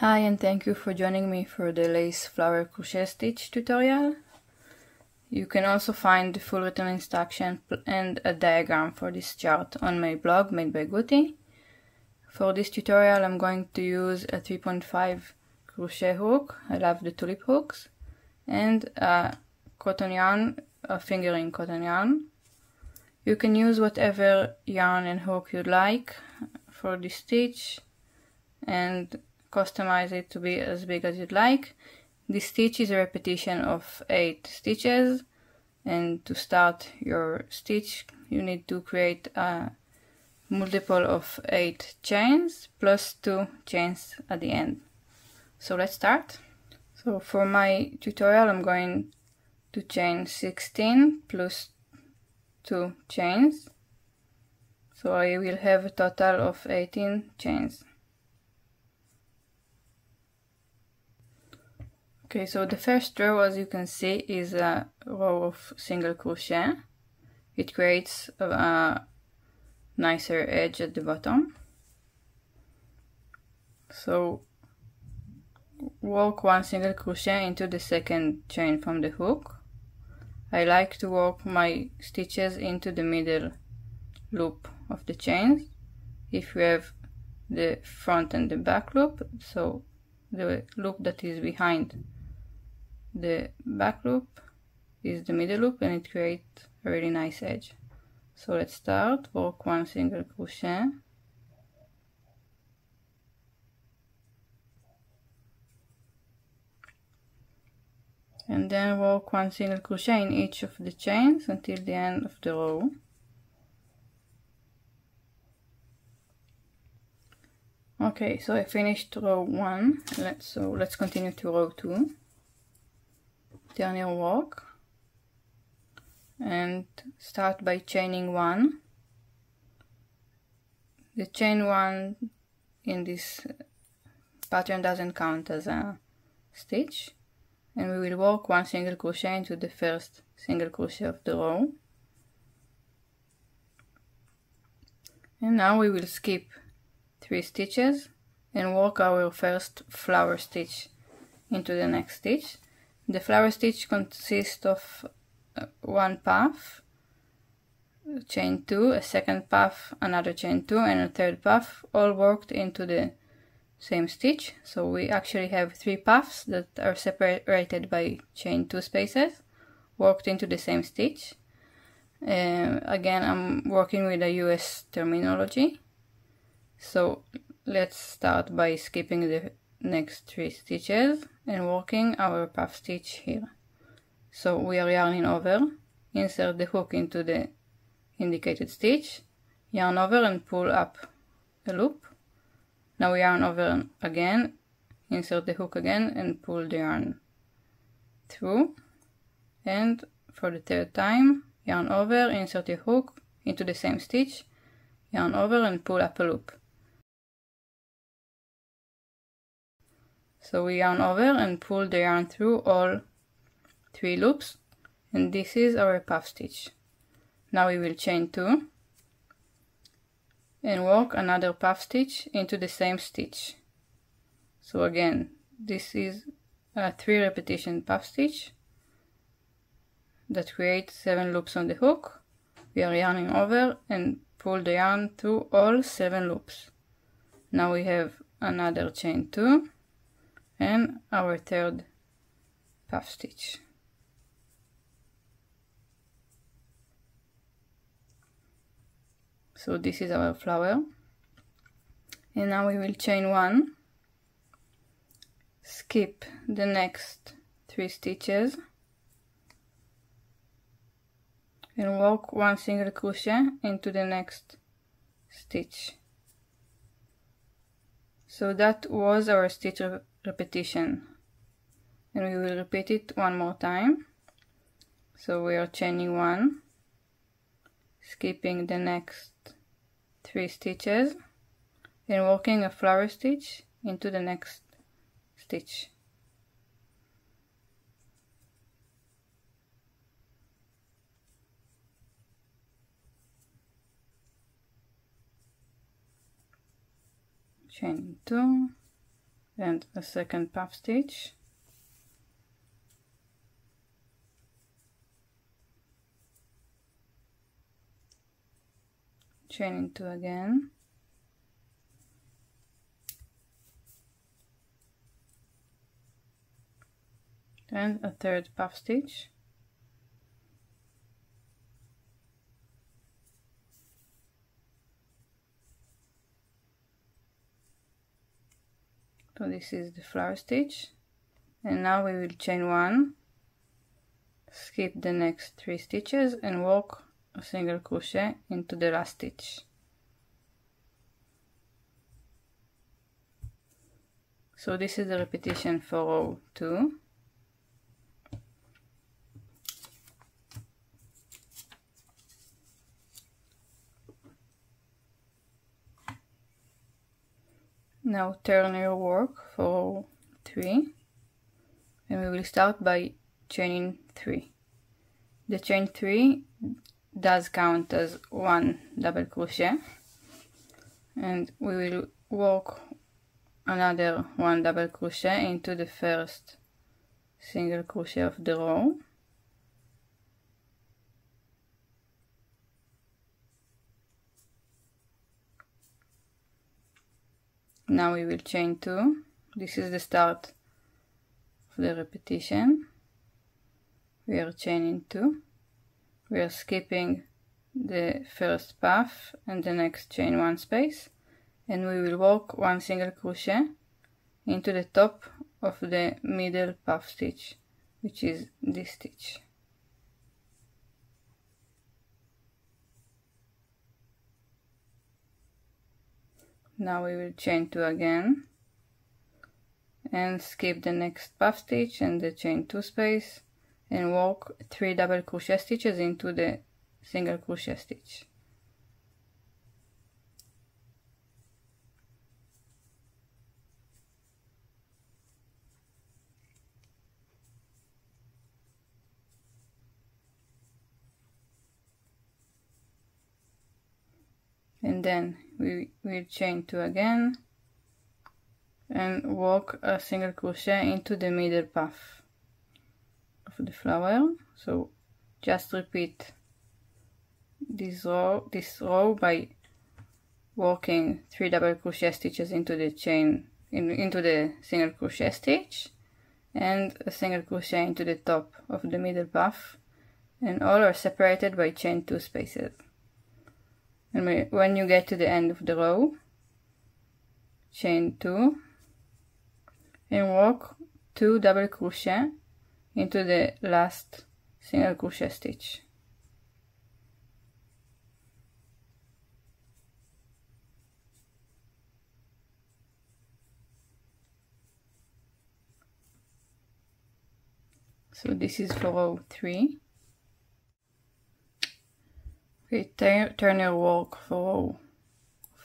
Hi and thank you for joining me for the lace flower crochet stitch tutorial. You can also find the full written instruction and a diagram for this chart on my blog made by Gootie. For this tutorial I'm going to use a 3.5 crochet hook, I love the tulip hooks, and a cotton yarn, a fingering cotton yarn. You can use whatever yarn and hook you'd like for this stitch and customize it to be as big as you'd like. This stitch is a repetition of 8 stitches and to start your stitch you need to create a multiple of 8 chains plus 2 chains at the end. So let's start. So for my tutorial I'm going to chain 16 plus 2 chains. So I will have a total of 18 chains. Okay, so the first row, as you can see, is a row of single crochet. It creates a, nicer edge at the bottom. So work one single crochet into the second chain from the hook. I like to work my stitches into the middle loop of the chains. If you have the front and the back loop, so the loop that is behind the back loop is the middle loop and it creates a really nice edge. So let's start. Work one single crochet. And then work one single crochet in each of the chains until the end of the row. Okay so I finished row 1 let's so let's continue to row 2 down your work and start by chaining one. The chain one in this uh, pattern doesn't count as a stitch. And we will work one single crochet into the first single crochet of the row. And now we will skip three stitches and work our first flower stitch into the next stitch the flower stitch consists of uh, one puff, chain 2, a second puff, another chain 2 and a third puff all worked into the same stitch. So we actually have three puffs that are separated by chain 2 spaces worked into the same stitch. Uh, again, I'm working with a US terminology. So let's start by skipping the next three stitches and working our puff stitch here. So we are yarning over, insert the hook into the indicated stitch, yarn over and pull up a loop. Now we yarn over again, insert the hook again and pull the yarn through. And for the third time, yarn over, insert the hook into the same stitch, yarn over and pull up a loop. So we yarn over and pull the yarn through all three loops and this is our puff stitch. Now we will chain two and work another puff stitch into the same stitch. So again, this is a three repetition puff stitch that creates seven loops on the hook. We are yarning over and pull the yarn through all seven loops. Now we have another chain two and our third puff stitch. So this is our flower and now we will chain one skip the next three stitches and work one single crochet into the next stitch so that was our stitch repetition. And we will repeat it one more time. So we are chaining one skipping the next three stitches and working a flower stitch into the next stitch. Chain two and a second puff stitch. Chain into again. And a third puff stitch so this is the flower stitch. And now we will chain one skip the next three stitches and work a single crochet into the last stitch. So this is the repetition for row 2 Now turn your work for 3 and we will start by chaining 3. The chain 3 does count as one double crochet. And we will work another one double crochet into the first single crochet of the row now we will chain two this is the start of the repetition. We are chaining two we are skipping the first puff and the next chain one space and we will work one single crochet into the top of the middle puff stitch which is this stitch now we will chain two again. And skip the next puff stitch and the chain two space. And work three double crochet stitches into the single crochet stitch and then we will chain two again and work a single crochet into the middle puff of the flower. So just repeat this row this row by working three double crochet stitches into the chain in, into the single crochet stitch and a single crochet into the top of the middle puff and all are separated by chain two spaces and when you get to the end of the row chain 2 and work 2 double crochet into the last single crochet stitch. So this is for row 3 Okay, turn your work for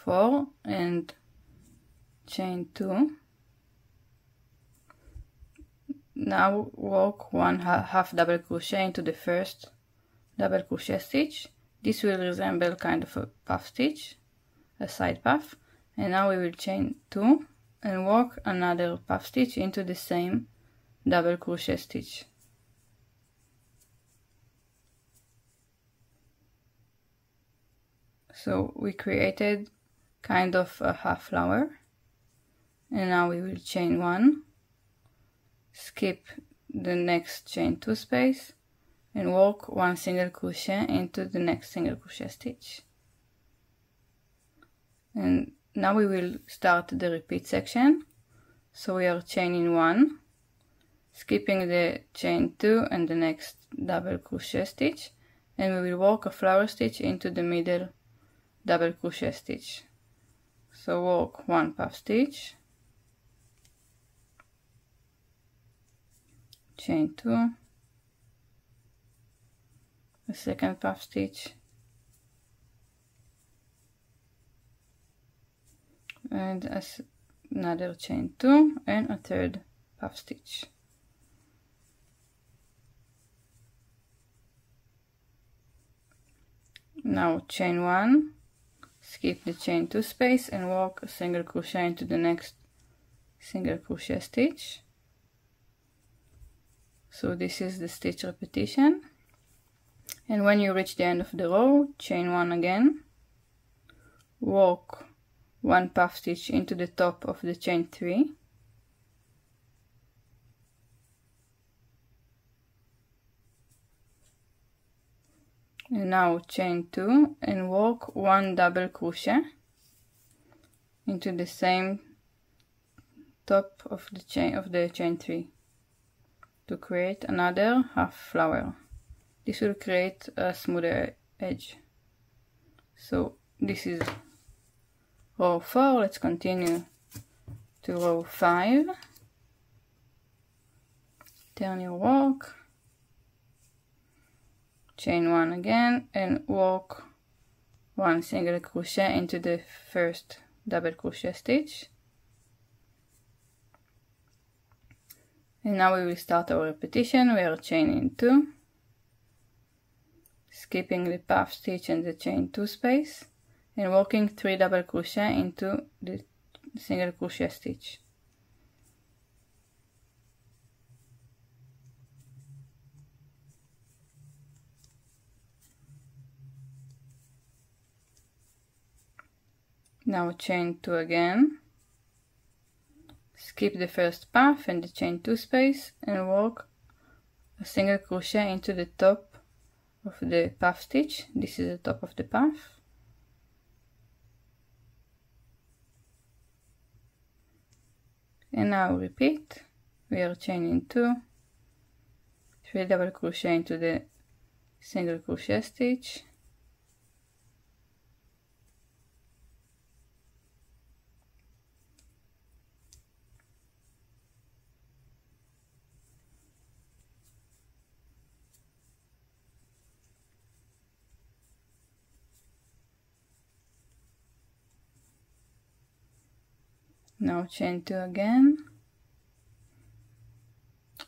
4 and chain 2. Now work one half double crochet into the first double crochet stitch. This will resemble kind of a puff stitch, a side puff. And now we will chain 2 and work another puff stitch into the same double crochet stitch. So we created kind of a half flower and now we will chain one, skip the next chain two space and work one single crochet into the next single crochet stitch. And now we will start the repeat section. So we are chaining one, skipping the chain two and the next double crochet stitch and we will work a flower stitch into the middle double crochet stitch. So work one puff stitch. Chain two. A second puff stitch. And another chain two and a third puff stitch. Now chain one skip the chain two space and work a single crochet into the next single crochet stitch. So this is the stitch repetition. And when you reach the end of the row chain one again. Walk one puff stitch into the top of the chain three now chain two and work one double crochet into the same top of the chain of the chain three to create another half flower. This will create a smoother edge. So this is row 4 let's continue to row 5 turn your work chain one again and walk one single crochet into the first double crochet stitch. And now we will start our repetition. We are chaining two. Skipping the puff stitch and the chain two space. And working three double crochet into the single crochet stitch now chain 2 again. Skip the first puff and the chain 2 space and work a single crochet into the top of the puff stitch. This is the top of the puff and now repeat. We are chaining 2 3 double crochet into the single crochet stitch now chain 2 again.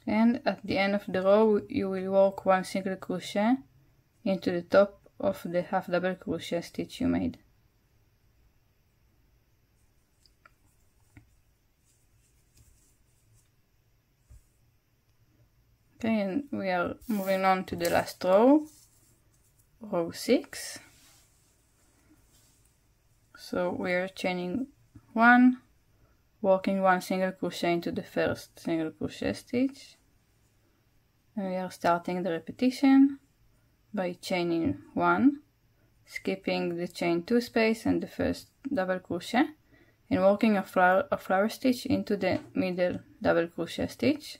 And at the end of the row you will work one single crochet into the top of the half double crochet stitch you made. Okay and we are moving on to the last row row 6 so we are chaining one working one single crochet into the first single crochet stitch. And we are starting the repetition by chaining one skipping the chain two space and the first double crochet and working a flower, a flower stitch into the middle double crochet stitch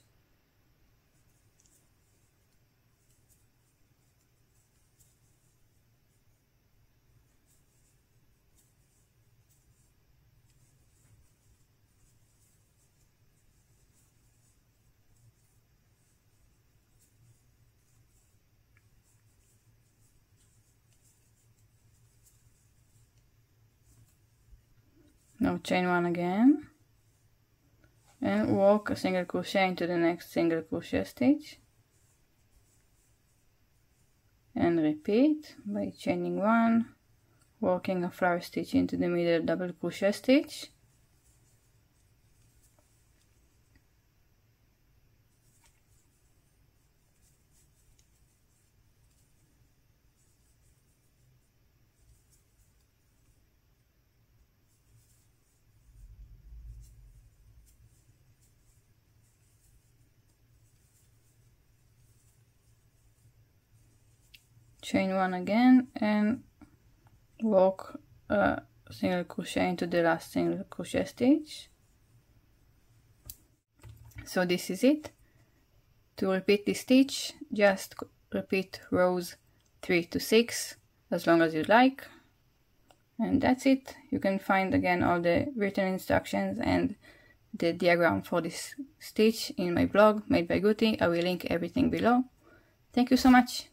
now chain one again. And walk a single crochet into the next single crochet stitch. And repeat by chaining one working a flower stitch into the middle double crochet stitch chain one again and walk a single crochet into the last single crochet stitch. So this is it. To repeat this stitch just repeat rows 3 to 6 as long as you like. And that's it. You can find again all the written instructions and the diagram for this stitch in my blog made by Gootie. I will link everything below. Thank you so much